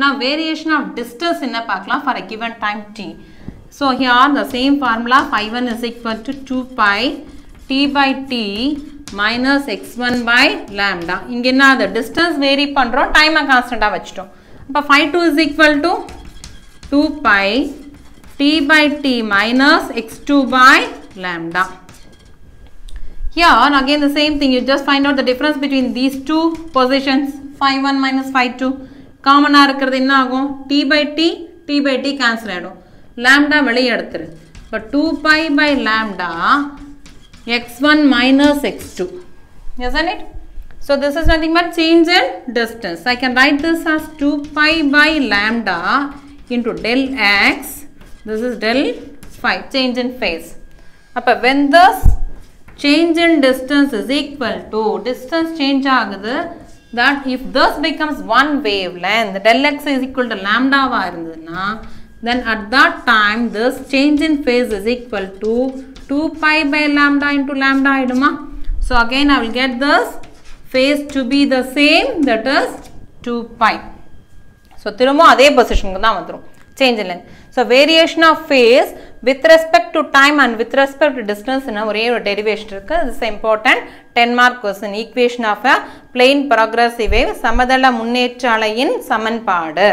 Now variation of distance என்ன பார்க்கலாம் for a given time t. So here the same formula phi1 is equal to 2 pi t by t minus x1 by lambda. இங்க என்ன அது distance vary பண்றோம் time கான்ஸ்டண்டா வச்சிட்டோம் அப்ப phi2 is equal to 2 pi t by t minus x2 by lambda. Here again the same thing you just find out the difference between these two positions phi 1 minus phi 2 காமனாக இருக்கிறது என்ன ஆகும் t by t t by t cancel ஆகிடும் lambda வெளியே எடுத்துரு இப்போ two pi by lambda x1 minus x2 isn't it so this is nothing but change in distance I can write this as 2 pi by lambda into del x this is del phi change in phase அப்போ when this change in distance is equal to distance change ஆகுது that if this becomes one wavelength del x is equal to lambda வா இருந்ததுன்னா then at that time this change in phase is equal to 2 pi by lambda into lambda ஆயிடுமா so again I will get this phase to be the same that is 2 pi so திரும்ப அதே பொசிஷனுக்கு தான் வந்துரும் change in length so variation of phase with respect to time and with respect to டிஸ்டன்ஸ்னு ஒரே ஒரு derivation இருக்குது it's important ten mark question equation of a plane progressive சமதள முன்னேற்றாலையின் சமன்பாடு